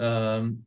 Um,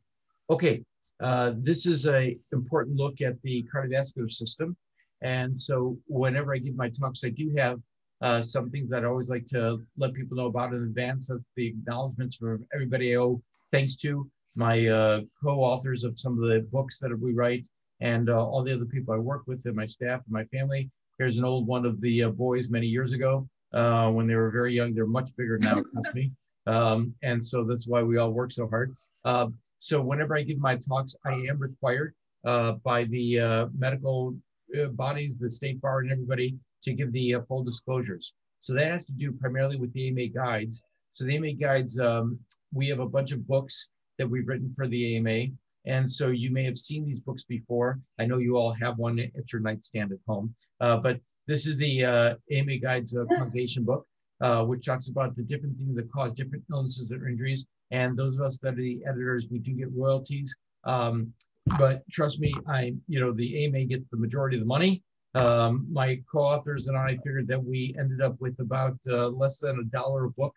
okay, uh, this is a important look at the cardiovascular system. And so whenever I give my talks, I do have uh, some things that I always like to let people know about in advance. That's the acknowledgments from everybody I owe thanks to, my uh, co-authors of some of the books that we write, and uh, all the other people I work with and my staff and my family. Here's an old one of the uh, boys many years ago uh, when they were very young. They're much bigger now, company. Um, and so that's why we all work so hard. Uh, so whenever I give my talks, I am required uh, by the uh, medical uh, bodies, the state bar, and everybody to give the uh, full disclosures. So that has to do primarily with the AMA guides. So the AMA guides, um, we have a bunch of books that we've written for the AMA. And so you may have seen these books before. I know you all have one at your nightstand at home, uh, but this is the uh, AMA Guides uh, Causation book, uh, which talks about the different things that cause different illnesses or injuries. And those of us that are the editors, we do get royalties. Um, but trust me, I, you know, the AMA gets the majority of the money. Um, my co-authors and I figured that we ended up with about uh, less than a dollar a book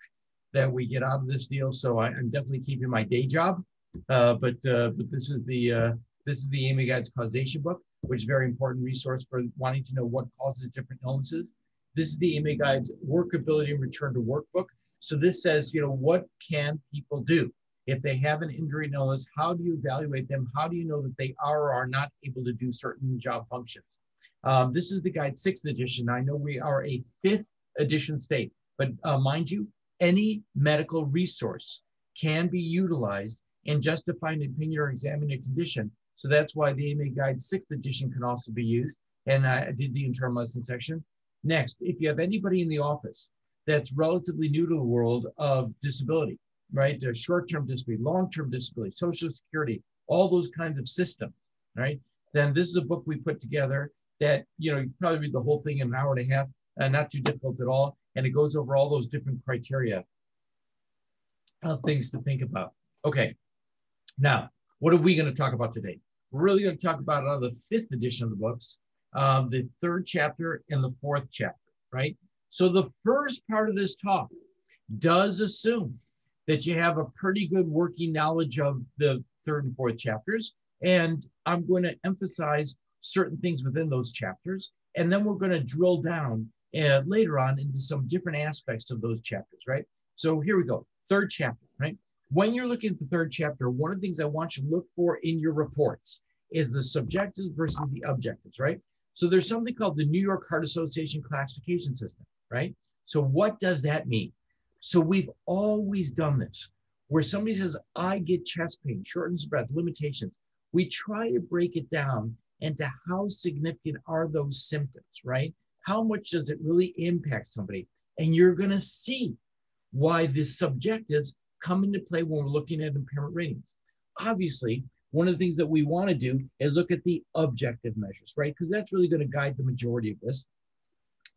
that we get out of this deal. So I, am definitely keeping my day job. Uh, but uh, but this is the uh, this is the AMA Guides Causation book, which is very important resource for wanting to know what causes different illnesses. This is the AMA Guides Workability and Return to Work book. So this says, you know, what can people do if they have an injury and illness? How do you evaluate them? How do you know that they are or are not able to do certain job functions? Um, this is the guide sixth edition. I know we are a fifth edition state, but uh, mind you, any medical resource can be utilized in justifying an opinion or examining a condition. So that's why the AMA Guide 6th edition can also be used. And I did the internal medicine section. Next, if you have anybody in the office that's relatively new to the world of disability, right? Short-term disability, long-term disability, social security, all those kinds of systems, right? Then this is a book we put together that, you know, you probably read the whole thing in an hour and a half, uh, not too difficult at all and it goes over all those different criteria of things to think about. Okay, now, what are we going to talk about today? We're really going to talk about out of the fifth edition of the books, um, the third chapter and the fourth chapter, right? So the first part of this talk does assume that you have a pretty good working knowledge of the third and fourth chapters. And I'm going to emphasize certain things within those chapters. And then we're going to drill down uh, later on into some different aspects of those chapters, right? So here we go. Third chapter, right? When you're looking at the third chapter, one of the things I want you to look for in your reports is the subjectives versus the objectives, right? So there's something called the New York Heart Association classification system, right? So what does that mean? So we've always done this where somebody says, I get chest pain, shortness of breath, limitations. We try to break it down into how significant are those symptoms, right? how much does it really impact somebody? And you're going to see why the subjectives come into play when we're looking at impairment ratings. Obviously, one of the things that we want to do is look at the objective measures, right? Because that's really going to guide the majority of this.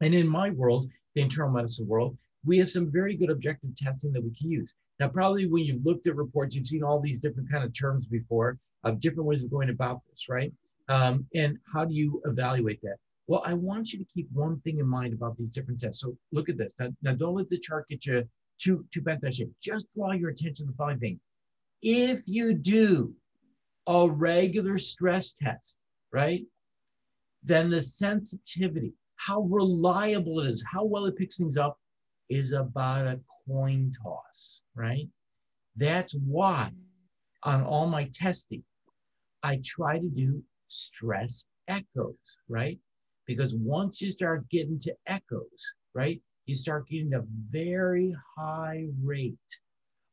And in my world, the internal medicine world, we have some very good objective testing that we can use. Now, probably when you've looked at reports, you've seen all these different kind of terms before of different ways of going about this, right? Um, and how do you evaluate that? Well, I want you to keep one thing in mind about these different tests. So look at this. Now, now don't let the chart get you too, too bent that shape. Just draw your attention to the following thing. If you do a regular stress test, right, then the sensitivity, how reliable it is, how well it picks things up, is about a coin toss, right? That's why on all my testing, I try to do stress echoes, right? Because once you start getting to echoes, right, you start getting a very high rate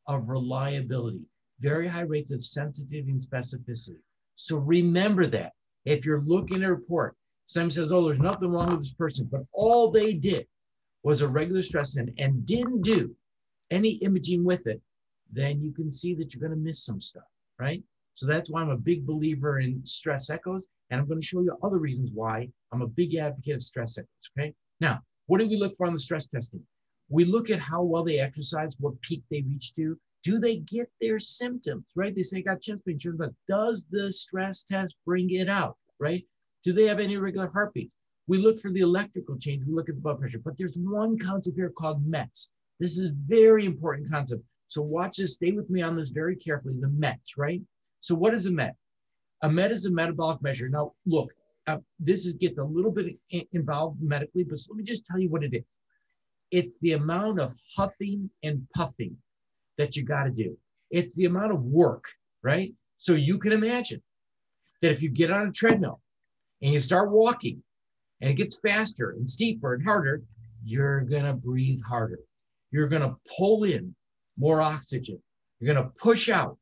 of reliability, very high rates of sensitivity and specificity. So remember that. If you're looking at a report, someone says, oh, there's nothing wrong with this person, but all they did was a regular stress test and didn't do any imaging with it, then you can see that you're going to miss some stuff, right? So that's why I'm a big believer in stress echoes. And I'm going to show you other reasons why I'm a big advocate of stress echoes. Okay. Now, what do we look for on the stress testing? We look at how well they exercise, what peak they reach to. Do they get their symptoms, right? They say got chest pain, but does the stress test bring it out, right? Do they have any irregular heartbeats? We look for the electrical change. We look at the blood pressure, but there's one concept here called METs. This is a very important concept. So watch this, stay with me on this very carefully. The METs, right? So what is a MET? A MET is a metabolic measure. Now, look, uh, this is gets a little bit involved medically, but let me just tell you what it is. It's the amount of huffing and puffing that you got to do. It's the amount of work, right? So you can imagine that if you get on a treadmill and you start walking and it gets faster and steeper and harder, you're going to breathe harder. You're going to pull in more oxygen. You're going to push out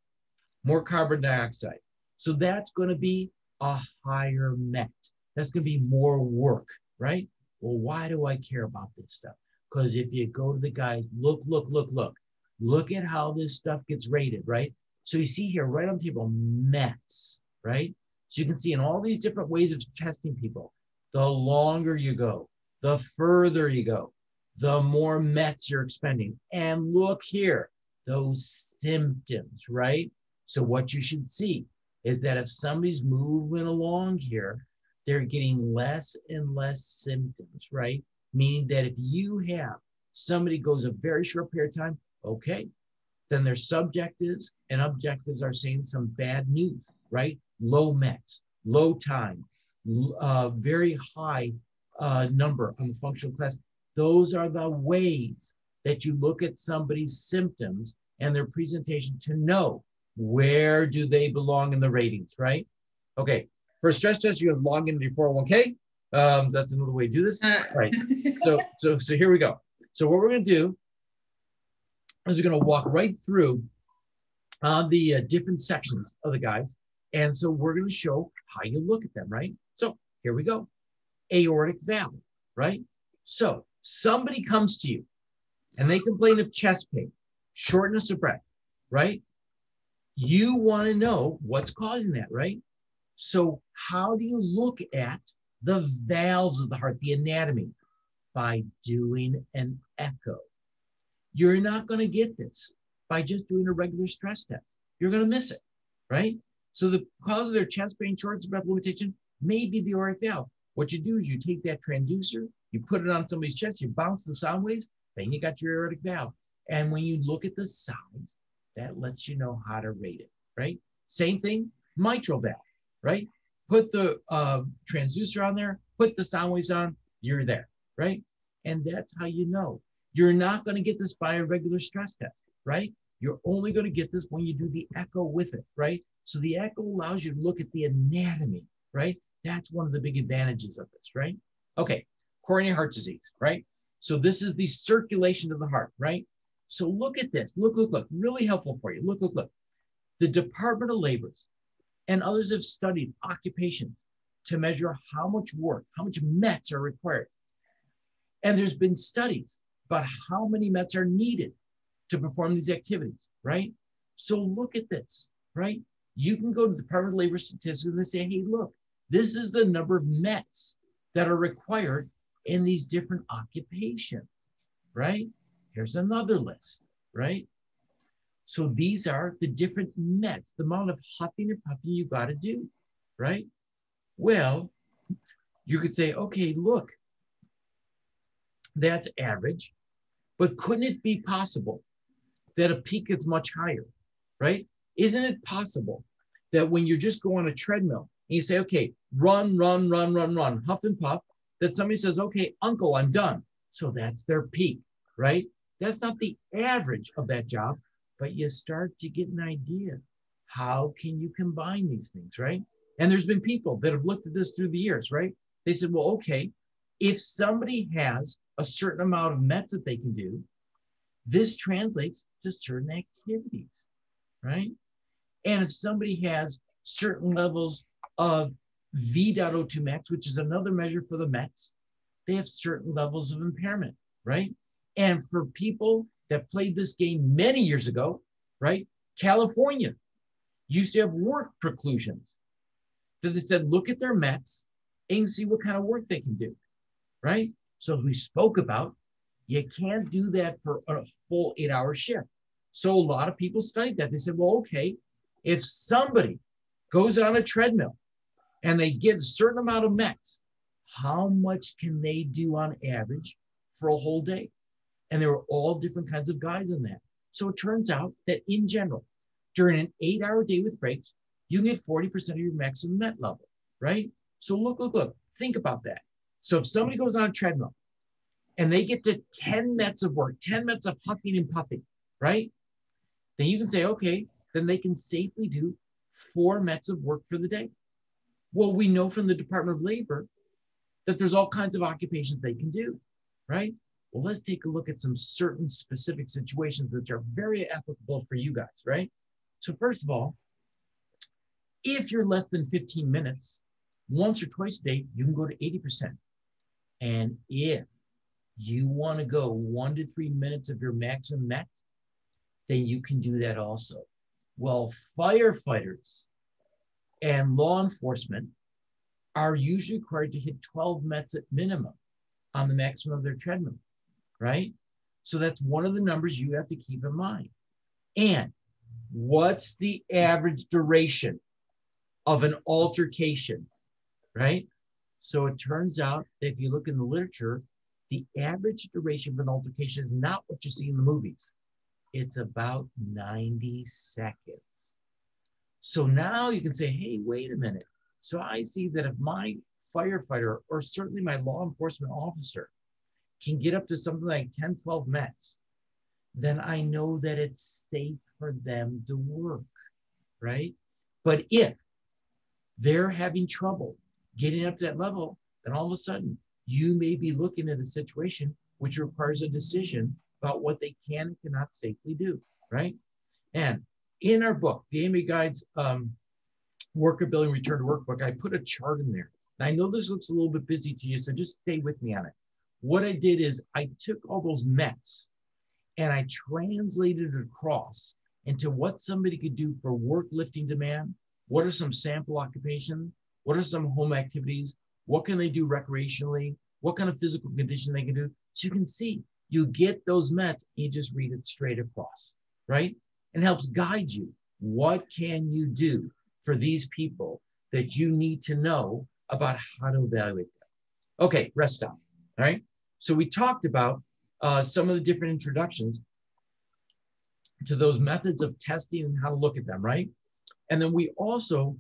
more carbon dioxide. So that's going to be a higher MET. That's going to be more work, right? Well, why do I care about this stuff? Because if you go to the guys, look, look, look, look, look at how this stuff gets rated, right? So you see here right on the table, METs, right? So you can see in all these different ways of testing people, the longer you go, the further you go, the more METs you're expending. And look here, those symptoms, right? So what you should see is that if somebody's moving along here, they're getting less and less symptoms, right? Meaning that if you have somebody goes a very short period of time, okay, then their subjectives and objectives are saying some bad news, right? Low METs, low time, uh, very high uh, number on the functional class. Those are the ways that you look at somebody's symptoms and their presentation to know where do they belong in the ratings, right? Okay, for a stress test, you have log into your 401k. Um, that's another way to do this. Uh. Right. So, so, so here we go. So what we're going to do is we're going to walk right through uh, the uh, different sections of the guides. And so we're going to show how you look at them, right? So here we go. Aortic valve, right? So somebody comes to you and they complain of chest pain, shortness of breath, right? You want to know what's causing that, right? So, how do you look at the valves of the heart, the anatomy? By doing an echo. You're not going to get this by just doing a regular stress test. You're going to miss it, right? So, the cause of their chest pain, shortness of breath limitation may be the valve. What you do is you take that transducer, you put it on somebody's chest, you bounce the sound waves, then you got your aortic valve. And when you look at the size, that lets you know how to rate it, right? Same thing, mitral valve, right? Put the uh, transducer on there, put the sound waves on, you're there, right? And that's how you know. You're not going to get this by a regular stress test, right? You're only going to get this when you do the echo with it, right? So the echo allows you to look at the anatomy, right? That's one of the big advantages of this, right? Okay, coronary heart disease, right? So this is the circulation of the heart, right? So look at this. Look, look, look. Really helpful for you. Look, look, look. The Department of Labors and others have studied occupations to measure how much work, how much METs are required. And there's been studies about how many METs are needed to perform these activities, right? So look at this, right? You can go to the Department of Labor Statistics and say, hey, look, this is the number of METs that are required in these different occupations, right? Here's another list, right? So these are the different METs, the amount of huffing and puffing you got to do, right? Well, you could say, okay, look, that's average, but couldn't it be possible that a peak is much higher, right? Isn't it possible that when you just go on a treadmill and you say, okay, run, run, run, run, run, huff and puff, that somebody says, okay, uncle, I'm done. So that's their peak, right? That's not the average of that job, but you start to get an idea. How can you combine these things, right? And there's been people that have looked at this through the years, right? They said, well, okay, if somebody has a certain amount of METs that they can do, this translates to certain activities, right? And if somebody has certain levels of V.O2 max, which is another measure for the METs, they have certain levels of impairment, right? And for people that played this game many years ago, right? California used to have work preclusions. That they said, look at their METs and see what kind of work they can do, right? So we spoke about, you can't do that for a full eight hour shift. So a lot of people studied that. They said, well, okay, if somebody goes on a treadmill and they get a certain amount of METs, how much can they do on average for a whole day? And there were all different kinds of guys in that. So it turns out that in general, during an eight hour day with breaks, you can get 40% of your maximum MET level, right? So look, look, look, think about that. So if somebody goes on a treadmill and they get to 10 METs of work, 10 METs of huffing and puffing, right? Then you can say, okay, then they can safely do four METs of work for the day. Well, we know from the Department of Labor that there's all kinds of occupations they can do, right? Well, let's take a look at some certain specific situations which are very applicable for you guys, right? So first of all, if you're less than 15 minutes, once or twice a day, you can go to 80%. And if you want to go one to three minutes of your maximum MET, then you can do that also. Well, firefighters and law enforcement are usually required to hit 12 METs at minimum on the maximum of their treadmill, right? So that's one of the numbers you have to keep in mind. And what's the average duration of an altercation, right? So it turns out that if you look in the literature, the average duration of an altercation is not what you see in the movies. It's about 90 seconds. So now you can say, hey, wait a minute. So I see that if my firefighter or certainly my law enforcement officer can get up to something like 10, 12 METs, then I know that it's safe for them to work, right? But if they're having trouble getting up to that level, then all of a sudden you may be looking at a situation which requires a decision about what they can and cannot safely do, right? And in our book, the AMA Guides um, Workability Return to Workbook, I put a chart in there. And I know this looks a little bit busy to you, so just stay with me on it. What I did is I took all those METs and I translated it across into what somebody could do for work lifting demand. What are some sample occupations? What are some home activities? What can they do recreationally? What kind of physical condition they can do? So you can see, you get those METs, you just read it straight across, right? And helps guide you. What can you do for these people that you need to know about how to evaluate them? Okay, rest stop, all right? So we talked about uh, some of the different introductions to those methods of testing and how to look at them, right? And then we also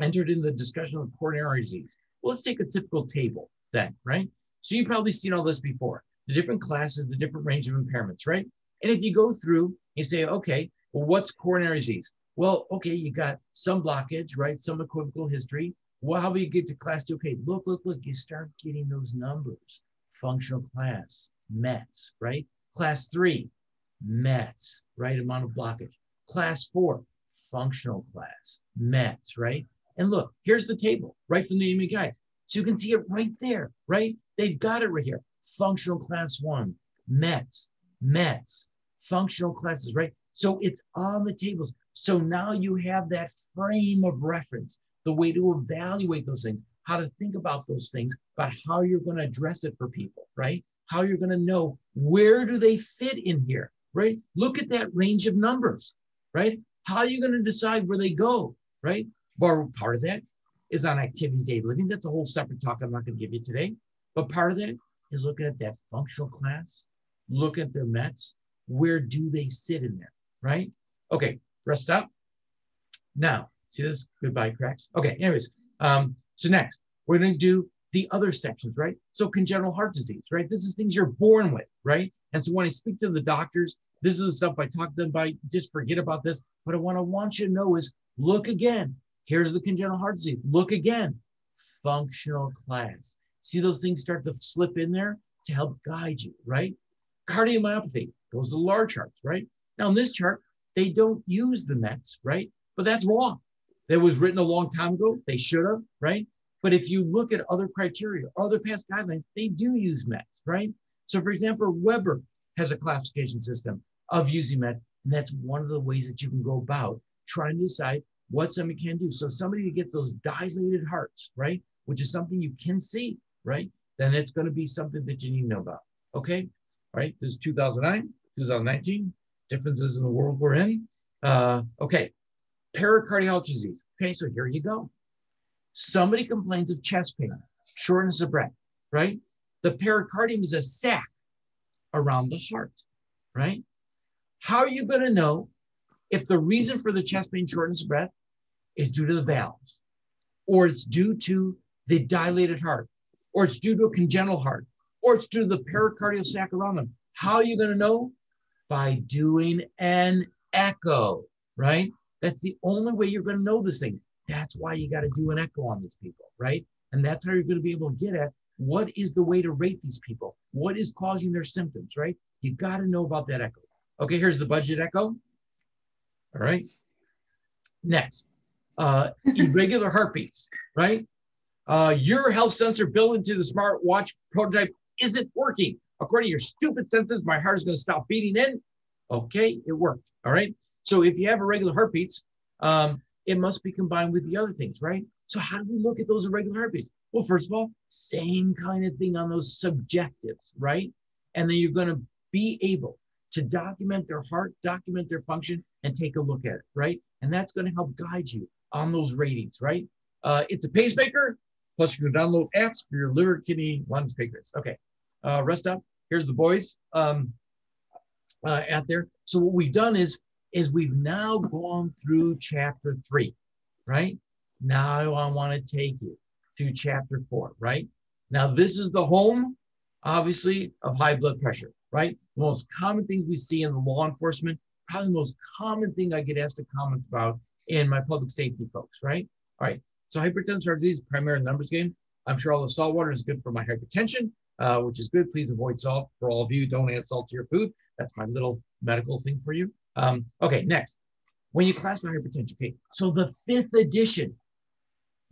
entered in the discussion of coronary disease. Well, let's take a typical table then, right? So you've probably seen all this before, the different classes, the different range of impairments, right? And if you go through, you say, okay, well, what's coronary disease? Well, okay, you got some blockage, right? Some equivocal history. Well, how do you get to class two? Okay, look, look, look, you start getting those numbers. Functional class, METs, right? Class three, METs, right? Amount of blockage. Class four, functional class, METs, right? And look, here's the table right from the AMA guide. So you can see it right there, right? They've got it right here. Functional class one, METs, METs, functional classes, right? So it's on the tables. So now you have that frame of reference, the way to evaluate those things, how to think about those things, about how you're going to address it for people, right? How you're going to know where do they fit in here, right? Look at that range of numbers, right? How are you going to decide where they go, right? Well, part of that is on activities day living. That's a whole separate talk I'm not going to give you today. But part of that is looking at that functional class, look at their METs. Where do they sit in there, right? Okay, rest up. Now, see this? Goodbye, cracks. Okay, anyways, um, so next, we're going to do the other sections, right? So congenital heart disease, right? This is things you're born with, right? And so when I speak to the doctors, this is the stuff I talk to them by, Just forget about this. But what I want you to know is look again. Here's the congenital heart disease. Look again. Functional class. See those things start to slip in there to help guide you, right? Cardiomyopathy, those are the large charts, right? Now in this chart, they don't use the METs, right? But that's wrong. That was written a long time ago. They should have, right? But if you look at other criteria, other past guidelines, they do use METs, right? So for example, Weber has a classification system of using METs, and that's one of the ways that you can go about trying to decide what somebody can do. So somebody to get those dilated hearts, right? Which is something you can see, right? Then it's going to be something that you need to know about. Okay. All right. This is 2009, 2019, differences in the world we're in. Uh, okay. Pericardial disease. Okay. So here you go. Somebody complains of chest pain, shortness of breath, right? The pericardium is a sac around the heart, right? How are you going to know if the reason for the chest pain, shortness of breath is due to the valves, or it's due to the dilated heart, or it's due to a congenital heart, or it's due to the pericardial sac around them? How are you going to know? By doing an echo, right? That's the only way you're going to know this thing. That's why you got to do an echo on these people, right? And that's how you're going to be able to get at what is the way to rate these people? What is causing their symptoms, right? You got to know about that echo. Okay, here's the budget echo. All right. Next, uh, irregular heartbeats, right? Uh, your health sensor built into the smart watch prototype isn't working. According to your stupid senses, my heart is going to stop beating in. Okay, it worked. All right. So if you have irregular heartbeats, um, it must be combined with the other things, right? So how do we look at those irregular heartbeats? Well, first of all, same kind of thing on those subjectives, right? And then you're going to be able to document their heart, document their function, and take a look at it, right? And that's going to help guide you on those ratings, right? Uh, it's a pacemaker, plus you can download apps for your liver, kidney, lungs, pancreas. Okay, uh, rest up. Here's the boys um, uh, out there. So what we've done is is we've now gone through chapter three, right? Now I want to take you through chapter four, right? Now this is the home, obviously, of high blood pressure, right? The most common things we see in the law enforcement, probably the most common thing I get asked to comment about in my public safety folks, right? All right. So hypertension heart disease, primary numbers game. I'm sure all the salt water is good for my hypertension, uh, which is good. Please avoid salt for all of you. Don't add salt to your food. That's my little medical thing for you. Um, okay, next. When you classify hypertension, okay, so the fifth edition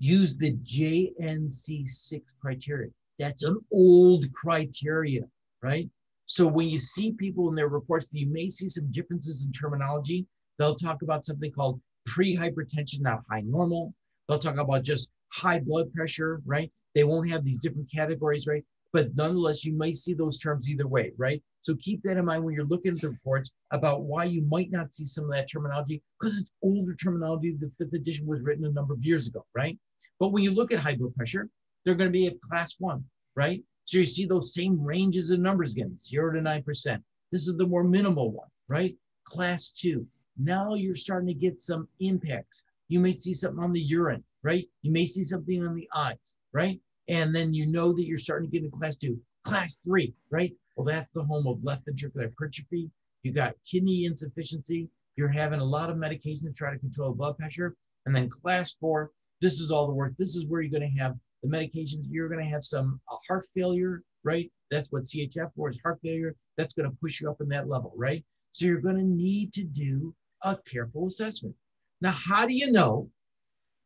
used the JNC6 criteria. That's an old criteria, right? So when you see people in their reports, you may see some differences in terminology. They'll talk about something called pre-hypertension, not high normal. They'll talk about just high blood pressure, right? They won't have these different categories, right? But nonetheless, you might see those terms either way, right? So keep that in mind when you're looking at the reports about why you might not see some of that terminology because it's older terminology. The fifth edition was written a number of years ago, right? But when you look at high blood pressure, they're going to be at class one, right? So you see those same ranges of numbers again, zero to 9%. This is the more minimal one, right? Class two. Now you're starting to get some impacts. You may see something on the urine, right? You may see something on the eyes, right? And then you know that you're starting to get into class two. Class three, right? Well, that's the home of left ventricular hypertrophy. You got kidney insufficiency. You're having a lot of medication to try to control blood pressure. And then class four, this is all the work. This is where you're going to have the medications. You're going to have some uh, heart failure, right? That's what CHF for is heart failure. That's going to push you up in that level, right? So you're going to need to do a careful assessment. Now, how do you know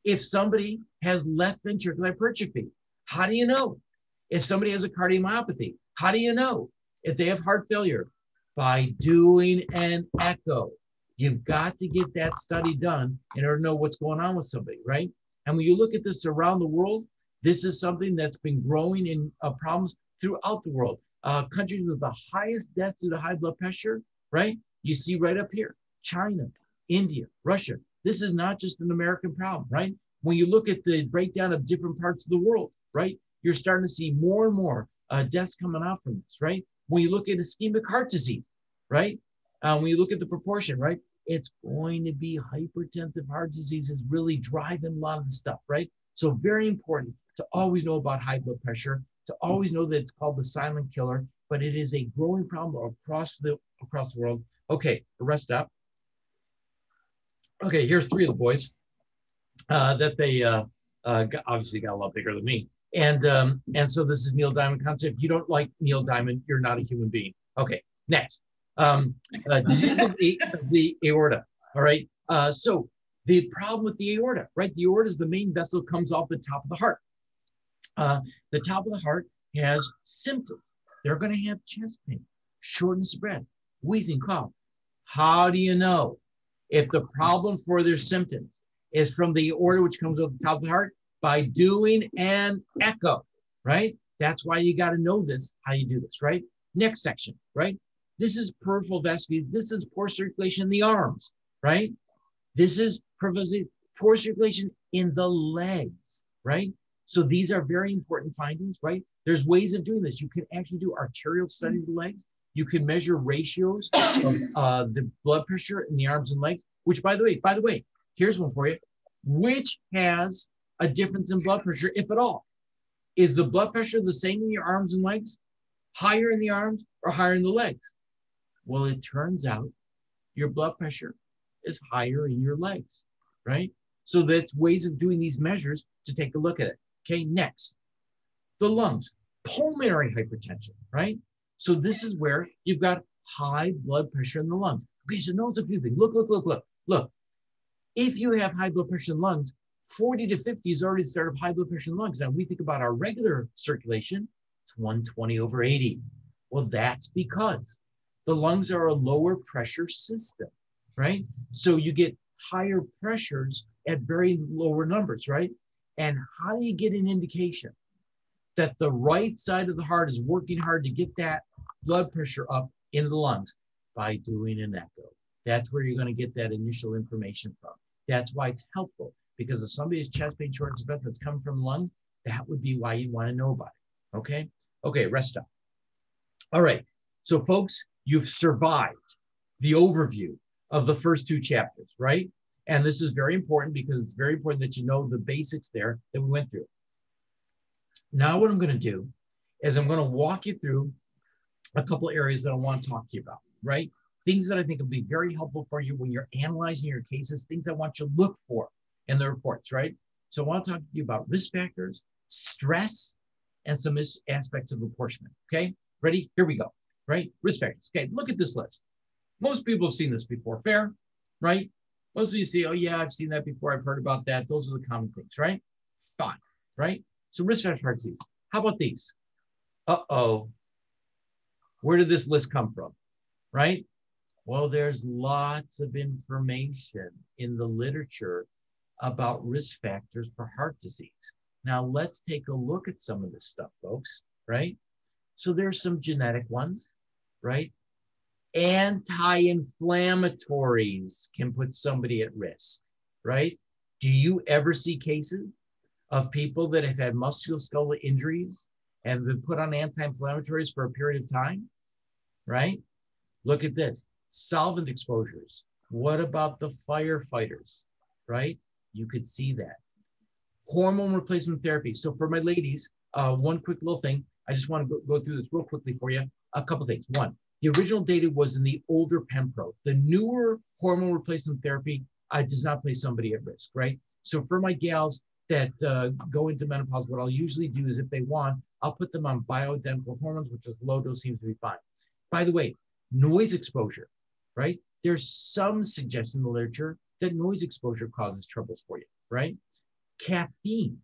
if somebody has left ventricular hypertrophy? How do you know if somebody has a cardiomyopathy? How do you know if they have heart failure? By doing an echo. You've got to get that study done in order to know what's going on with somebody, right? And when you look at this around the world, this is something that's been growing in uh, problems throughout the world. Uh, countries with the highest deaths due to high blood pressure, right? You see right up here China, India, Russia. This is not just an American problem, right? When you look at the breakdown of different parts of the world, right? You're starting to see more and more uh, deaths coming out from this, right? When you look at ischemic heart disease, right? Uh, when you look at the proportion, right? It's going to be hypertensive heart disease is really driving a lot of the stuff, right? So very important to always know about high blood pressure, to always know that it's called the silent killer, but it is a growing problem across the across the world. Okay, rest up. Okay, here's three of the boys uh, that they uh, uh, got, obviously got a lot bigger than me. And um, and so this is Neil Diamond concept. If you don't like Neil Diamond, you're not a human being. Okay, next. Um, uh, disease of the, the aorta. All right. Uh, so the problem with the aorta, right? The aorta is the main vessel comes off the top of the heart. Uh, the top of the heart has symptoms. They're going to have chest pain, shortness of breath, wheezing, cough. How do you know if the problem for their symptoms is from the aorta which comes off the top of the heart? By doing an echo, right? That's why you got to know this, how you do this, right? Next section, right? This is peripheral vascular. This is poor circulation in the arms, right? This is poor circulation in the legs, right? So these are very important findings, right? There's ways of doing this. You can actually do arterial studies of the legs. You can measure ratios of uh, the blood pressure in the arms and legs, which by the way, by the way, here's one for you. Which has a difference in blood pressure, if at all? Is the blood pressure the same in your arms and legs? Higher in the arms or higher in the legs? Well, it turns out your blood pressure is higher in your legs, right? So that's ways of doing these measures to take a look at it. Okay, next, the lungs, pulmonary hypertension, right? So this is where you've got high blood pressure in the lungs. Okay, so notice a few things. Look, look, look, look, look. If you have high blood pressure in lungs, 40 to 50 is already start of high blood pressure in lungs. Now we think about our regular circulation, it's 120 over 80. Well, that's because the lungs are a lower pressure system, right? So you get higher pressures at very lower numbers, right? And how do you get an indication that the right side of the heart is working hard to get that blood pressure up into the lungs? By doing an echo. That's where you're going to get that initial information from. That's why it's helpful because if somebody has chest pain, shortness of breath that's coming from lungs, that would be why you want to know about it. Okay. Okay. Rest up. All right. So, folks, you've survived the overview of the first two chapters, right? And this is very important because it's very important that you know the basics there that we went through. Now, what I'm going to do is I'm going to walk you through a couple areas that I want to talk to you about, right? Things that I think will be very helpful for you when you're analyzing your cases, things I want you to look for in the reports, right? So I want to talk to you about risk factors, stress, and some aspects of apportionment. Okay, ready? Here we go, right? Risk factors. Okay, look at this list. Most people have seen this before, fair, right? Most of you say, oh yeah, I've seen that before. I've heard about that. Those are the common things, right? Fine, right? So risk factors for heart disease. How about these? Uh-oh. Where did this list come from, right? Well, there's lots of information in the literature about risk factors for heart disease. Now, let's take a look at some of this stuff, folks, right? So there's some genetic ones, right? Anti-inflammatories can put somebody at risk, right? Do you ever see cases of people that have had musculoskeletal injuries and been put on anti-inflammatories for a period of time, right? Look at this, solvent exposures. What about the firefighters, right? You could see that. Hormone replacement therapy. So for my ladies, uh, one quick little thing. I just want to go, go through this real quickly for you. A couple things. One, the original data was in the older Prempro. The newer hormone replacement therapy uh, does not place somebody at risk, right? So for my gals that uh, go into menopause, what I'll usually do is if they want, I'll put them on bioidentical hormones, which is low dose seems to be fine. By the way, noise exposure, right? There's some suggestion in the literature that noise exposure causes troubles for you, right? Caffeine.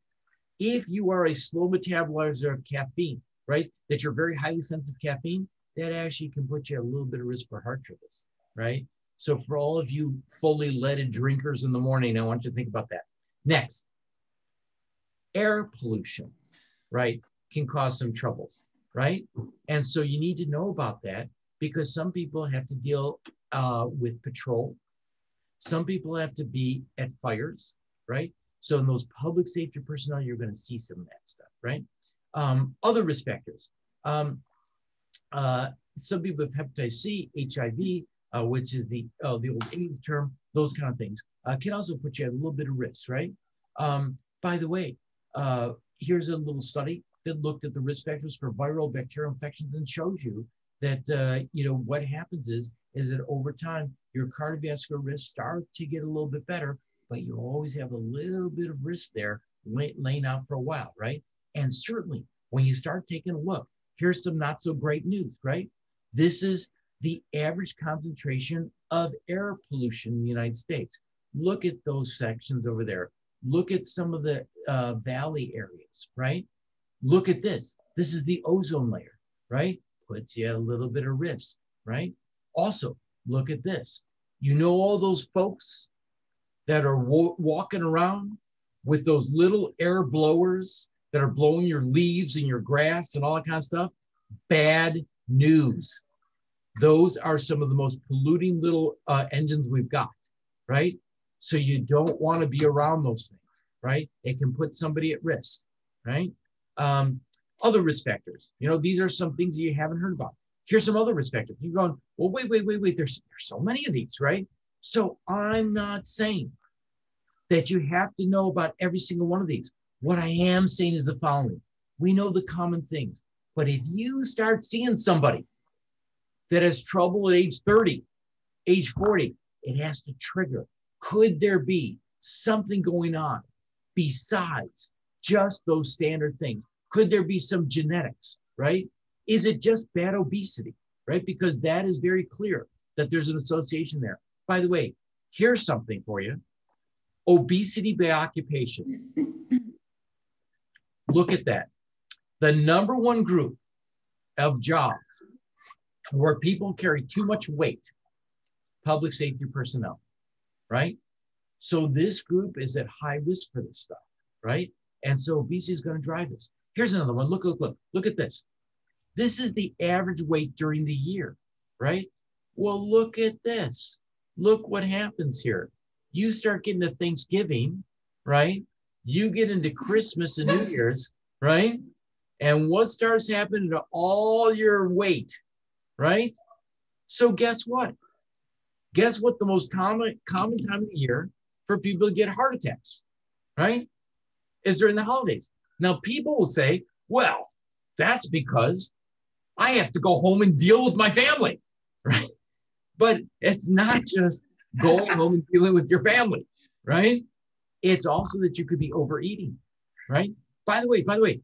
If you are a slow metabolizer of caffeine, right, that you're very highly sensitive to caffeine, that actually can put you at a little bit of risk for heart troubles, right? So for all of you fully leaded drinkers in the morning, I want you to think about that. Next, air pollution, right, can cause some troubles, right? And so you need to know about that because some people have to deal uh, with patrol. Some people have to be at fires, right? So in those public safety personnel, you're going to see some of that stuff, right? Um, other risk factors. Um, uh, some people have hepatitis C, HIV, uh, which is the uh, the old AIDS term, those kind of things, uh, can also put you at a little bit of risk, right? Um, by the way, uh, here's a little study that looked at the risk factors for viral bacterial infections and shows you that uh, you know what happens is is that over time your cardiovascular risks start to get a little bit better, but you always have a little bit of risk there laying out for a while, right? And certainly when you start taking a look, here's some not so great news, right? This is the average concentration of air pollution in the United States. Look at those sections over there. Look at some of the uh, valley areas, right? Look at this. This is the ozone layer, right? Puts you at a little bit of risk, right? Also, look at this. You know all those folks that are walking around with those little air blowers that are blowing your leaves and your grass and all that kind of stuff? Bad news. Those are some of the most polluting little uh, engines we've got, right? So you don't want to be around those things, right? It can put somebody at risk, right? Um, other risk factors, you know, these are some things that you haven't heard about. Here's some other risk factors. You're going, well, wait, wait, wait, wait. There's, there's so many of these, right? So I'm not saying that you have to know about every single one of these. What I am saying is the following we know the common things. But if you start seeing somebody that has trouble at age 30, age 40, it has to trigger. Could there be something going on besides just those standard things? Could there be some genetics, right? Is it just bad obesity, right? Because that is very clear that there's an association there. By the way, here's something for you obesity by occupation. Look at that. The number one group of jobs where people carry too much weight, public safety personnel, right? So this group is at high risk for this stuff, right? And so obesity is going to drive this. Here's another one. Look, look, look, look at this. This is the average weight during the year, right? Well, look at this. Look what happens here. You start getting to Thanksgiving, right? You get into Christmas and New Year's, right? And what starts happening to all your weight, right? So guess what? Guess what the most common common time of the year for people to get heart attacks, right? Is during the holidays. Now people will say, well, that's because I have to go home and deal with my family, right? But it's not just going home and dealing with your family, right? It's also that you could be overeating, right? By the way, by the way,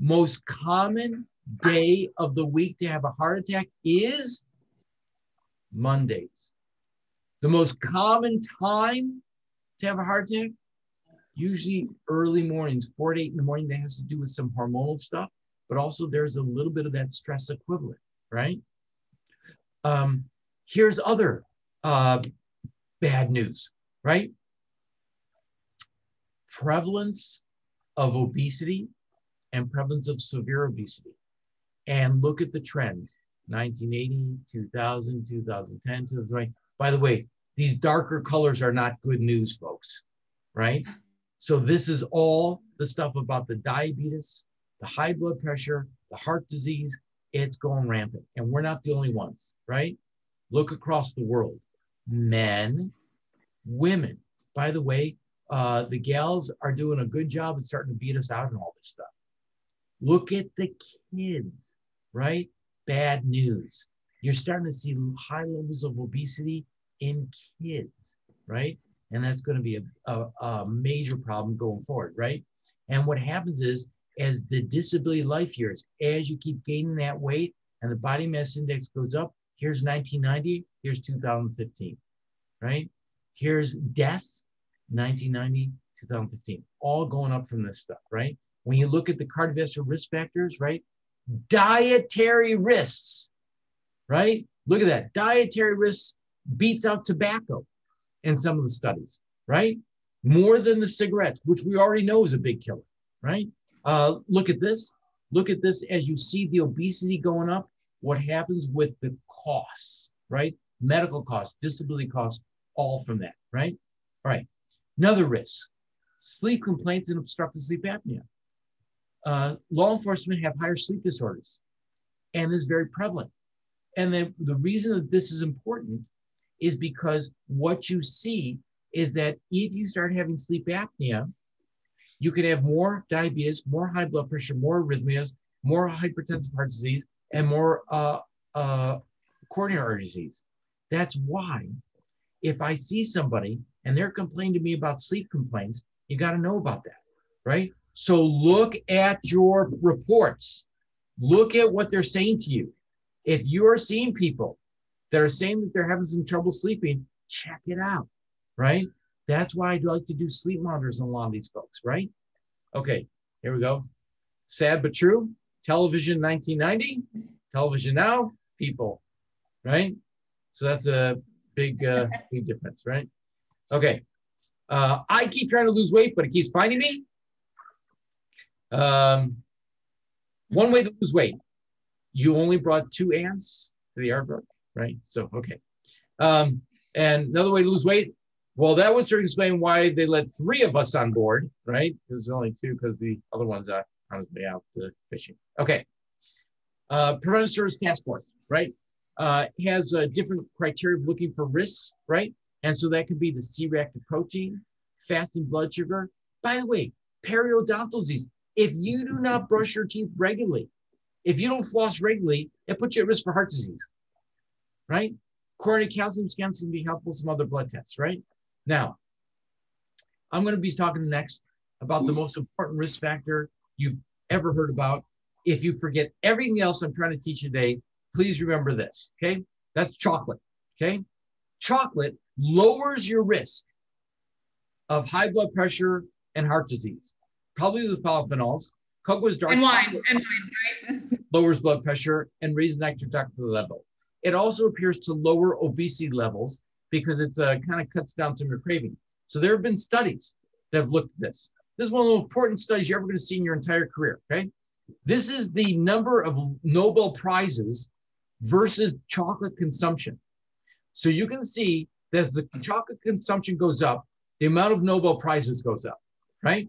most common day of the week to have a heart attack is Mondays. The most common time to have a heart attack, usually early mornings, four to eight in the morning. That has to do with some hormonal stuff, but also there's a little bit of that stress equivalent, right? Um, here's other uh, bad news, right? Prevalence of obesity and prevalence of severe obesity. And look at the trends 1980, 2000, 2010, 2020. By the way, these darker colors are not good news, folks, right? So, this is all the stuff about the diabetes, the high blood pressure, the heart disease. It's going rampant. And we're not the only ones, right? Look across the world. Men, women. By the way, uh, the gals are doing a good job and starting to beat us out and all this stuff. Look at the kids, right? Bad news. You're starting to see high levels of obesity in kids, right? And that's going to be a, a, a major problem going forward, right? And what happens is, as the disability life years, as you keep gaining that weight and the body mass index goes up, here's 1990, here's 2015, right? Here's deaths, 1990, 2015, all going up from this stuff, right? When you look at the cardiovascular risk factors, right? Dietary risks, right? Look at that. Dietary risks beats out tobacco in some of the studies, right? More than the cigarettes, which we already know is a big killer, right? Uh, look at this. Look at this as you see the obesity going up. What happens with the costs, right? Medical costs, disability costs, all from that, right? All right. Another risk sleep complaints and obstructive sleep apnea uh, law enforcement have higher sleep disorders, and is very prevalent. And then the reason that this is important is because what you see is that if you start having sleep apnea, you can have more diabetes, more high blood pressure, more arrhythmias, more hypertensive heart disease, and more uh, uh, coronary artery disease. That's why if I see somebody and they're complaining to me about sleep complaints, you got to know about that, right? So look at your reports. Look at what they're saying to you. If you are seeing people that are saying that they're having some trouble sleeping, check it out, right? That's why I'd like to do sleep monitors on a lot of these folks, right? Okay, here we go. Sad but true. Television 1990, television now, people, right? So that's a big, uh, big difference, right? Okay. Uh, I keep trying to lose weight, but it keeps finding me. Um, one way to lose weight. You only brought two ants to the airport, right? So, okay. Um, and another way to lose weight. Well, that would sort of explain why they let three of us on board, right? There's only two because the other ones are on his way out to fishing. Okay. Uh, service task force. right, uh, has a different criteria of looking for risks, right? And so that could be the C-reactive protein, fasting blood sugar. By the way, periodontal disease. If you do not brush your teeth regularly, if you don't floss regularly, it puts you at risk for heart disease, right? Coronary calcium scans can be helpful, some other blood tests, right? Now, I'm going to be talking next about the most important risk factor you've ever heard about. If you forget everything else I'm trying to teach you today, please remember this, okay? That's chocolate, okay? Chocolate lowers your risk of high blood pressure and heart disease, probably with polyphenols. Cocoa is dark. And wine, and wine, right? lowers blood pressure and raises oxide level. It also appears to lower obesity levels because it uh, kind of cuts down some of your craving. So there have been studies that have looked at this. This is one of the important studies you're ever going to see in your entire career. Okay. This is the number of Nobel Prizes versus chocolate consumption. So you can see that as the chocolate consumption goes up, the amount of Nobel Prizes goes up, right?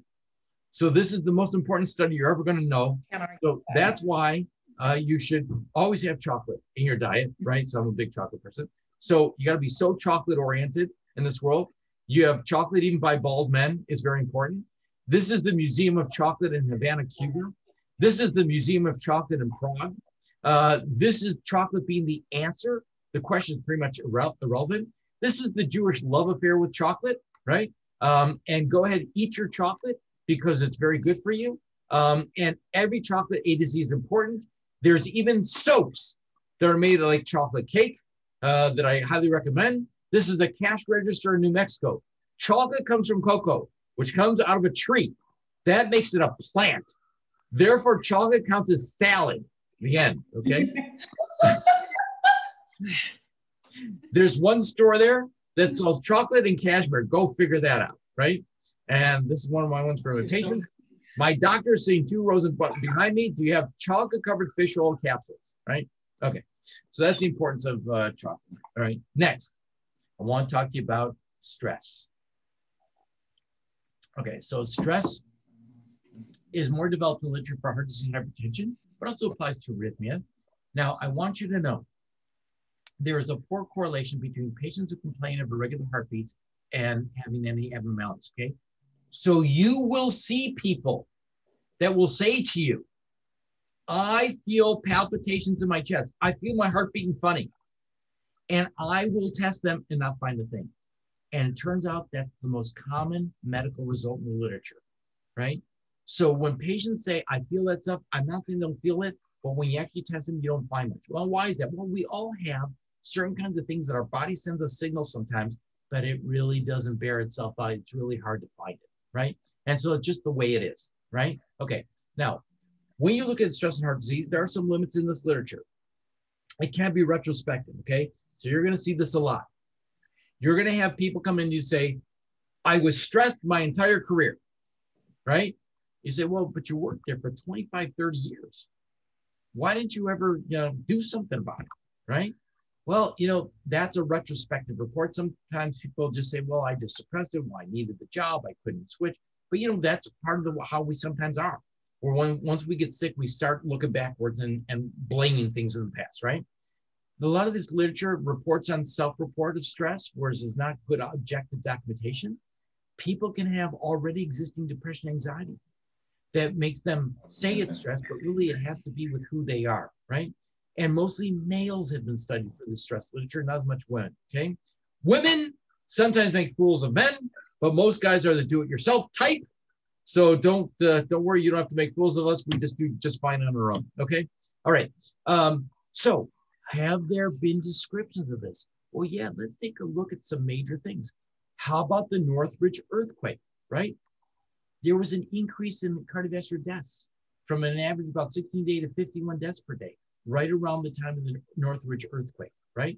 So this is the most important study you're ever going to know. So that's why uh, you should always have chocolate in your diet, right? So I'm a big chocolate person. So you got to be so chocolate oriented in this world. You have chocolate even by bald men is very important. This is the Museum of Chocolate in Havana, Cuba. This is the Museum of Chocolate in Prague. Uh, this is chocolate being the answer. The question is pretty much irre- irrelevant. This is the Jewish love affair with chocolate, right? Um, and go ahead, eat your chocolate because it's very good for you. Um, and every chocolate A to Z is important. There's even soaps that are made like chocolate cake uh, that I highly recommend. This is the cash register in New Mexico. Chocolate comes from cocoa, which comes out of a tree. That makes it a plant. Therefore, chocolate counts as salad. The end. Okay. There's one store there that sells chocolate and cashmere. Go figure that out, right? And this is one of my ones for my patients. My doctor is sitting two rows of buttons behind me. Do you have chocolate covered fish oil capsules? Right? Okay. So that's the importance of uh, chocolate. All right. Next, I want to talk to you about stress. Okay. So stress is more developed in literature for heart disease and hypertension, but also applies to arrhythmia. Now, I want you to know there is a poor correlation between patients who complain of irregular heartbeats and having any abnormalities. Okay. So you will see people that will say to you, I feel palpitations in my chest. I feel my heart beating funny. And I will test them and not find a thing. And it turns out that's the most common medical result in the literature, right? So when patients say, I feel that stuff, I'm not saying they'll feel it, but when you actually test them, you don't find much. Well, why is that? Well, we all have certain kinds of things that our body sends a signal sometimes, but it really doesn't bear itself out. It's really hard to find it right? And so it's just the way it is, right? Okay. Now, when you look at stress and heart disease, there are some limits in this literature. It can be retrospective, okay? So you're going to see this a lot. You're going to have people come in and you say, I was stressed my entire career, right? You say, well, but you worked there for 25, 30 years. Why didn't you ever, you know, do something about it, right? Well, you know, that's a retrospective report. Sometimes people just say, well, I just suppressed it. Well, I needed the job. I couldn't switch. But, you know, that's part of the, how we sometimes are. Or when once we get sick, we start looking backwards and, and blaming things in the past, right? A lot of this literature reports on self-report of stress, whereas it's not good objective documentation. People can have already existing depression anxiety that makes them say it's stress, but really it has to be with who they are, right? And mostly males have been studied for this stress literature, not as much women. Okay, women sometimes make fools of men, but most guys are the do-it-yourself type. So don't uh, don't worry, you don't have to make fools of us. We just do just fine on our own. Okay, all right. Um, so have there been descriptions of this? Well, yeah. Let's take a look at some major things. How about the Northridge earthquake? Right, there was an increase in cardiovascular deaths from an average about 16 day to 51 deaths per day right around the time of the Northridge earthquake, right?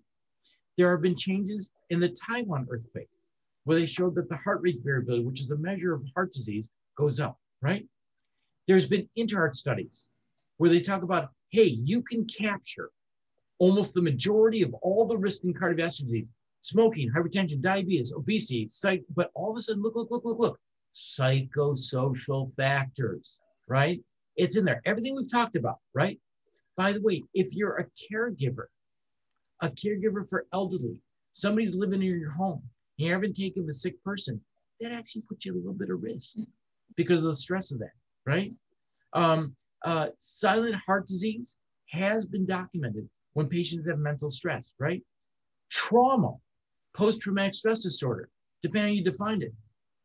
There have been changes in the Taiwan earthquake where they showed that the heart rate variability, which is a measure of heart disease, goes up, right? There's been interheart studies where they talk about, hey, you can capture almost the majority of all the risk in cardiovascular disease, smoking, hypertension, diabetes, obesity, psych, but all of a sudden, look, look, look, look, look, psychosocial factors, right? It's in there. Everything we've talked about, right? By the way, if you're a caregiver a caregiver for elderly, somebody's living in your home, you haven't taken a sick person, that actually puts you a little bit of risk because of the stress of that, right? Um, uh, silent heart disease has been documented when patients have mental stress, right? Trauma, post traumatic stress disorder, depending on how you define it,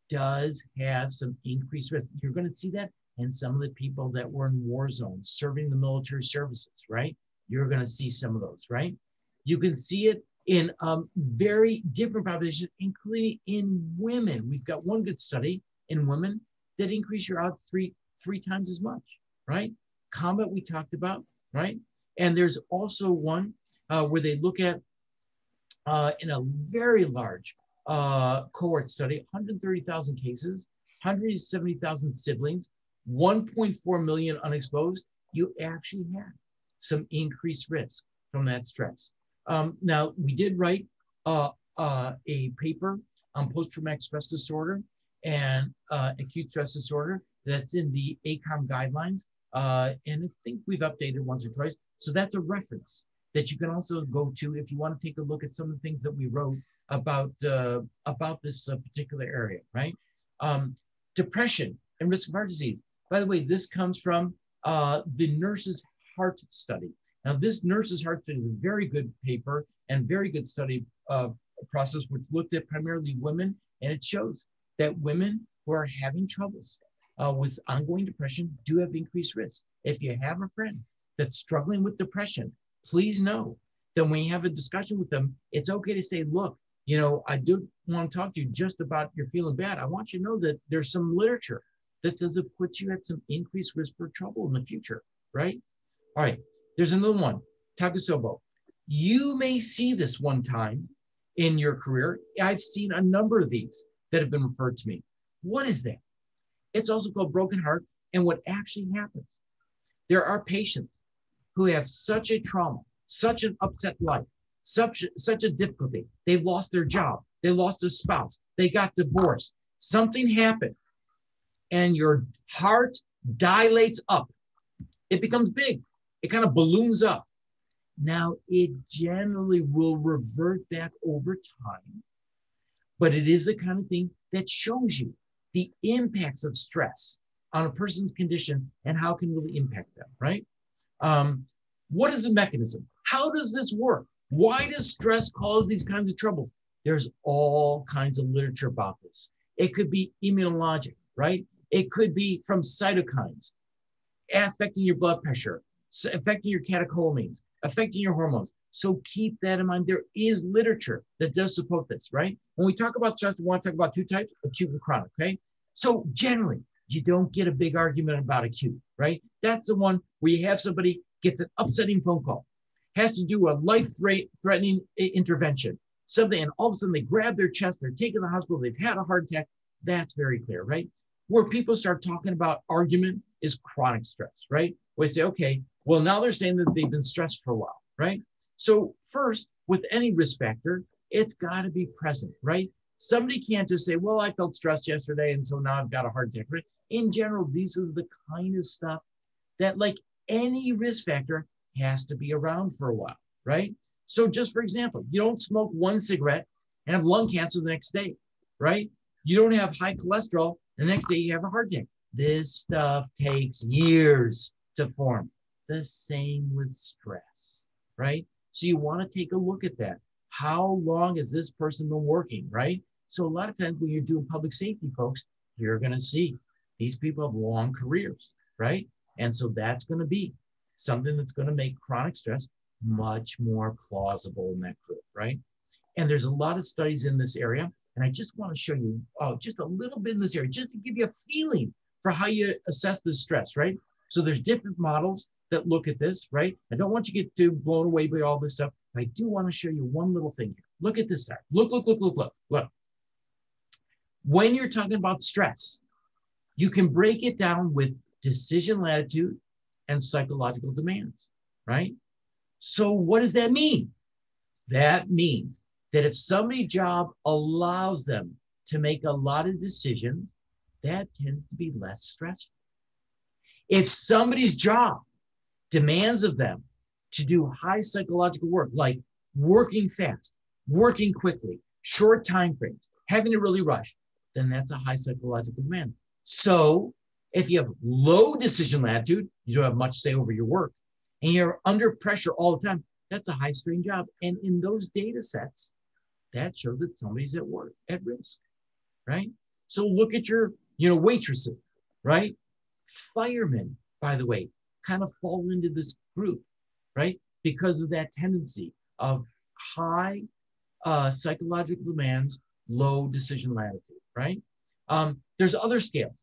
does have some increased risk. You're going to see that in some of the people that were in war zones serving the military services, right? You're going to see some of those, right? You can see it in um, very different populations, including in women. We've got one good study in women that increase your odds three three times as much, right? Combat we talked about, right? And there's also one uh, where they look at uh, in a very large uh, cohort study, 130,000 cases, 170,000 siblings, 1.4 million unexposed. You actually had some increased risk from that stress. Um, now, we did write uh, uh, a paper on post-traumatic stress disorder and uh, acute stress disorder that's in the ACOEM guidelines. Uh, and I think we've updated once or twice. So that's a reference that you can also go to if you want to take a look at some of the things that we wrote about, uh, about this uh, particular area, right? Um, depression and risk of heart disease. By the way, this comes from the nurse's heart study. Now, this nurse's heart study is a very good paper and very good study uh, process, which looked at primarily women, and it shows that women who are having troubles uh, with ongoing depression do have increased risk. If you have a friend that's struggling with depression, please know that when you have a discussion with them, it's okay to say, look, you know, I do want to talk to you just about you're feeling bad. I want you to know that there's some literature that says it puts you at some increased risk for trouble in the future, right? All right. There's another one, Takotsubo. You may see this one time in your career. I've seen a number of these that have been referred to me. What is that? It's also called broken heart. And what actually happens, there are patients who have such a trauma, such an upset life, such, such a difficulty. They've lost their job, they lost their spouse, they got divorced, something happened, and your heart dilates up. It becomes big it kind of balloons up. Now, it generally will revert back over time, but it is the kind of thing that shows you the impacts of stress on a person's condition and how can really impact them, right? Um, what is the mechanism? How does this work? Why does stress cause these kinds of troubles? There's all kinds of literature about this. It could be immunologic, right? It could be from cytokines affecting your blood pressure, affecting your catecholamines, affecting your hormones. So keep that in mind. There is literature that does support this, right? When we talk about stress, we want to talk about two types, acute and chronic, okay? So generally, you don't get a big argument about acute, right? That's the one where you have somebody gets an upsetting phone call, has to do a life-threatening intervention, something, and all of a sudden they grab their chest, they're taken to the hospital, they've had a heart attack. That's very clear, right? Where people start talking about argument is chronic stress, right? We say, okay, well, now they're saying that they've been stressed for a while, right? So, first, with any risk factor, it's got to be present, right? Somebody can't just say, well, I felt stressed yesterday, and so now I've got a heart attack. Right? In general, these are the kind of stuff that, like any risk factor, has to be around for a while, right? So, just for example, you don't smoke one cigarette and have lung cancer the next day, right? You don't have high cholesterol, the next day you have a heart attack. This stuff takes years to form. The same with stress, right? So you want to take a look at that. How long has this person been working, right? So a lot of times when you're doing public safety, folks, you're going to see these people have long careers, right? And so that's going to be something that's going to make chronic stress much more plausible in that group, right? And there's a lot of studies in this area. And I just want to show you oh, just a little bit in this area, just to give you a feeling for how you assess the stress, right? So there's different models that look at this, right? I don't want you to get too blown away by all this stuff. I do want to show you one little thing here. Look at this side. Look, look, look, look, look, look. When you're talking about stress, you can break it down with decision latitude and psychological demands, right? So what does that mean? That means that if somebody's job allows them to make a lot of decisions, that tends to be less stressful. If somebody's job demands of them to do high psychological work, like working fast, working quickly, short time frames, having to really rush, then that's a high psychological demand. So if you have low decision latitude, you don't have much say over your work, and you're under pressure all the time, that's a high strain job. And in those data sets, that shows that somebody's at work, at risk, right? So look at your, you know, waitresses, right? Firemen, by the way, kind of fall into this group, right? Because of that tendency of high uh, psychological demands, low decision latitude, right? Um, there's other scales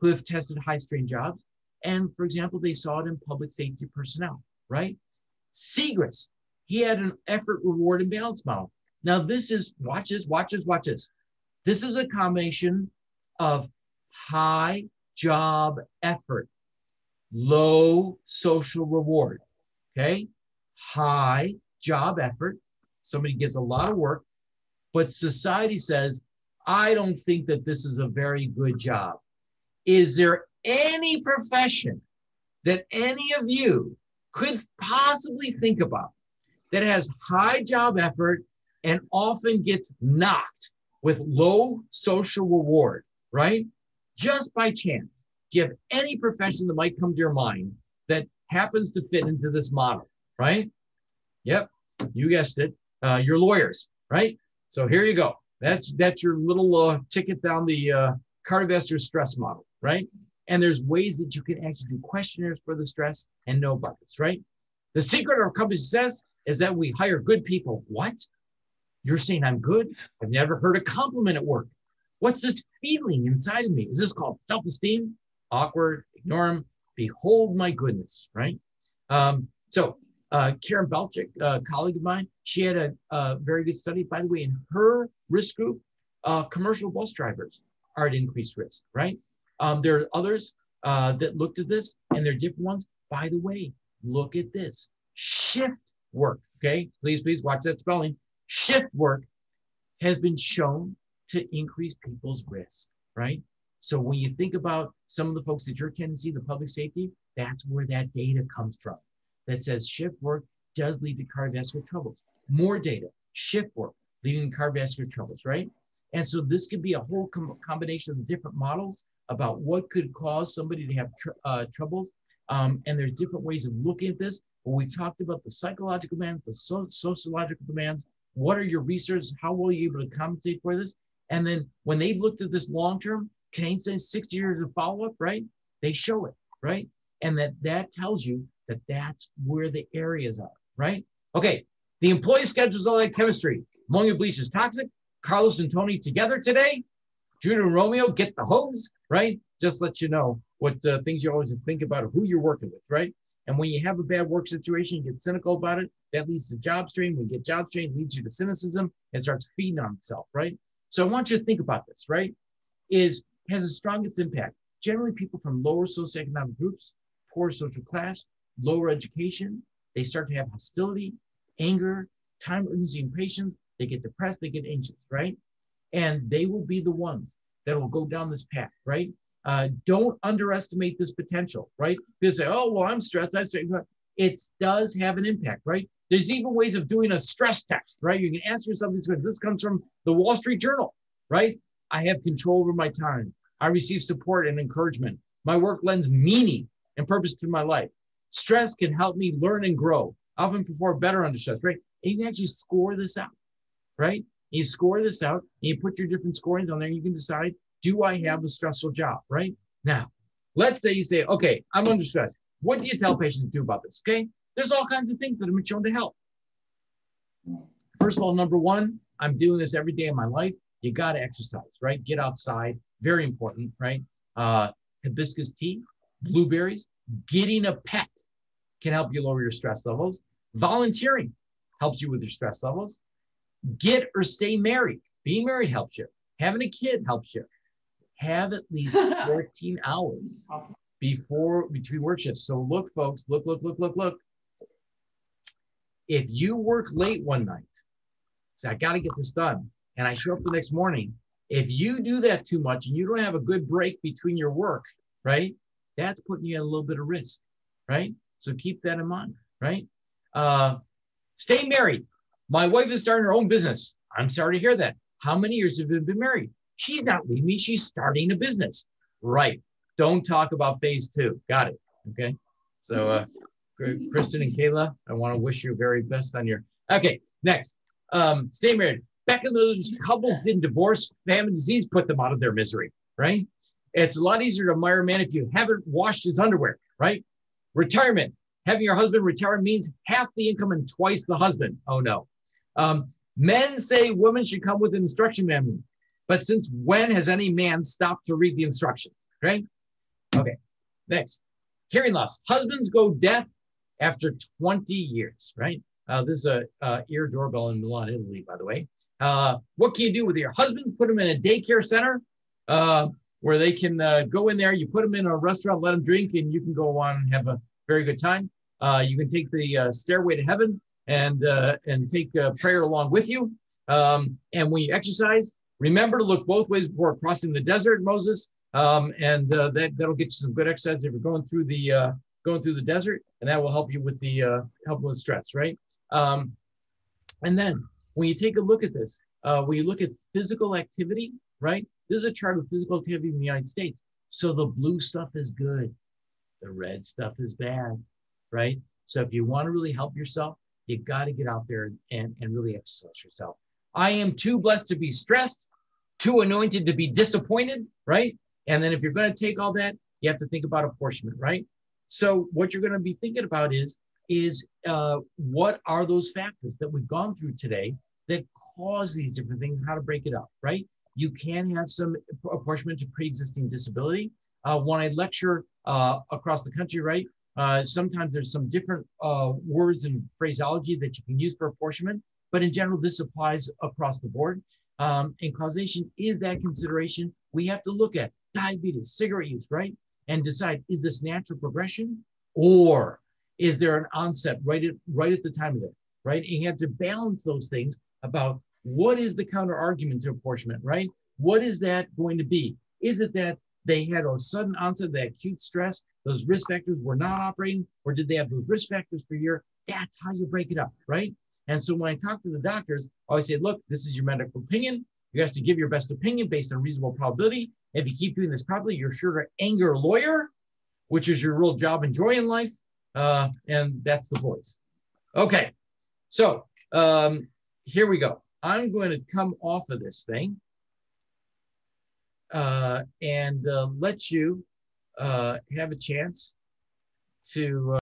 who have tested high strain jobs. And for example, they saw it in public safety personnel, right? Siegrist, he had an effort, reward, imbalance model. Now, this is, watch this, watch this, watch this. This is a combination of high job effort, low social reward. Okay. High job effort. Somebody gives a lot of work, but society says, I don't think that this is a very good job. Is there any profession that any of you could possibly think about that has high job effort and often gets knocked with low social reward, right? Just by chance. Do you have any profession that might come to your mind that happens to fit into this model, right? Yep, you guessed it. Uh, your lawyers, right? So here you go. That's that's your little uh, ticket down the uh, cardiovascular stress model, right? And there's ways that you can actually do questionnaires for the stress and know this, right? The secret of our company success is that we hire good people. What? You're saying I'm good? I've never heard a compliment at work. What's this feeling inside of me? Is this called self esteem? Awkward, ignore them. Behold my goodness, right? Um, so, uh, Karen Belkic, a colleague of mine, she had a, a, very good study. By the way, in her risk group, uh, commercial bus drivers are at increased risk, right? Um, there are others uh, that looked at this, and they're different ones. By the way, look at this shift work. Okay, please, please watch that spelling. Shift work has been shown to increase people's risk, right? So when you think about some of the folks that you're tending to see, the public safety, that's where that data comes from. That says shift work does lead to cardiovascular troubles. More data, shift work leading to cardiovascular troubles, right? And so this could be a whole com- combination of different models about what could cause somebody to have tr- uh, troubles. Um, and there's different ways of looking at this. But we talked about the psychological demands, the so- sociological demands. What are your research? How will you be able to compensate for this? And then when they've looked at this long term, Canadian studies, 60 years of follow up, right? They show it, right? And that that tells you that that's where the areas are, right? Okay, the employee schedules all that chemistry. Ammonia bleach is toxic. Carlos and Tony together today. Judah and Romeo get the hose, right? Just let you know what uh, things you always think about who you're working with, right? And when you have a bad work situation, you get cynical about it. That leads to job strain. When you get job strain, leads you to cynicism and starts feeding on itself, right? So I want you to think about this, right? Is has the strongest impact. Generally, people from lower socioeconomic groups, poor social class, lower education, they start to have hostility, anger, time urgency, patience. They get depressed, they get anxious, right? And they will be the ones that will go down this path, right? Uh, don't underestimate this potential, right? Because say, oh, well, I'm stressed. I'm stressed. It does have an impact, right? There's even ways of doing a stress test, right? You can ask yourself this. This comes from the Wall Street Journal, right? I have control over my time. I receive support and encouragement. My work lends meaning and purpose to my life. Stress can help me learn and grow. I often perform better under stress, right? And you can actually score this out, right? You score this out and you put your different scorings on there. You can decide do I have a stressful job, right? Now, let's say you say, okay, I'm under stress. What do you tell patients to do about this? Okay. There's all kinds of things that have been shown to help. First of all, number one, I'm doing this every day of my life. You got to exercise, right? Get outside. Very important, right? Uh, hibiscus tea, blueberries, getting a pet can help you lower your stress levels. Volunteering helps you with your stress levels. Get or stay married. Being married helps you. Having a kid helps you have at least 14 hours before between work shifts. So look, folks, look, look, look, look, look. If you work late one night, say, I got to get this done, and I show up the next morning, if you do that too much and you don't have a good break between your work, right? That's putting you at a little bit of risk, right? So keep that in mind, right? Uh, stay married. My wife is starting her own business. I'm sorry to hear that. How many years have you been married? She's not leaving me. She's starting a business. Right. Don't talk about phase two. Got it. Okay. So, uh, Kristen and Kayla, I want to wish you very best on your. Okay. Next. Um, stay married. Back in those couples didn't divorce, famine, disease put them out of their misery. Right. It's a lot easier to admire a man if you haven't washed his underwear. Right. Retirement. Having your husband retire means half the income and twice the husband. Oh no. Um, men say women should come with an instruction manual, but since when has any man stopped to read the instructions? Right? Okay. Next, hearing loss. Husbands go deaf after 20 years. Right? Uh, this is a ear doorbell in Milan, Italy, by the way. Uh, what can you do with your husband? Put him in a daycare center uh, where they can uh, go in there. You put them in a restaurant, let them drink, and you can go on and have a very good time. Uh, you can take the stairway to heaven and and take prayer along with you. Um, and when you exercise, remember to look both ways before crossing the desert, Moses. Um, and uh, that that'll get you some good exercise if you're going through the uh, going through the desert, and that will help you with the uh, help with stress, right? Um, and then when you take a look at this, when you look at physical activity, right? This is a chart of physical activity in the United States. So the blue stuff is good, the red stuff is bad right? So if you want to really help yourself, you got to get out there and, and really exercise yourself. I am too blessed to be stressed, too anointed to be disappointed, right? And then if you're going to take all that, you have to think about apportionment, right? So what you're going to be thinking about is is uh, what are those factors that we've gone through today that cause these different things? How to break it up, right? You can have some apportionment to pre-existing disability. Uh, when I lecture uh, across the country, right, uh, sometimes there's some different uh, words and phraseology that you can use for apportionment, but in general, this applies across the board. Um, and causation is that consideration. We have to look at diabetes, cigarette use, right? And decide, is this natural progression or is there an onset right at, right at the time of it, right? And you have to balance those things about what is the counter argument to apportionment, right? What is that going to be? Is it that they had a sudden onset of that acute stress those risk factors were not operating, or did they have those risk factors for a year? That's how you break it up, right? And so when I talk to the doctors, I always say, look, this is your medical opinion. You have to give your best opinion based on reasonable probability. If you keep doing this properly, you're sure to anger a lawyer, which is your real job and joy in life. Uh, and that's the voice. Okay, so um, here we go. I'm going to come off of this thing uh, and uh, let you uh, have a chance to. Uh,